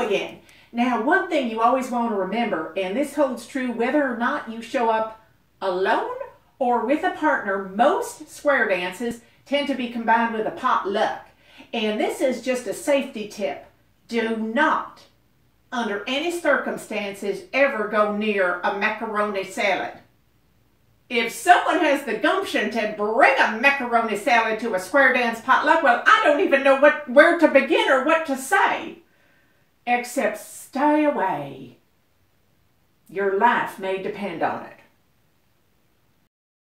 again. Now, one thing you always want to remember, and this holds true whether or not you show up alone or with a partner, most square dances tend to be combined with a potluck. And this is just a safety tip. Do not, under any circumstances, ever go near a macaroni salad. If someone has the gumption to bring a macaroni salad to a square dance potluck, well, I don't even know what where to begin or what to say. Except stay away. Your life may depend on it.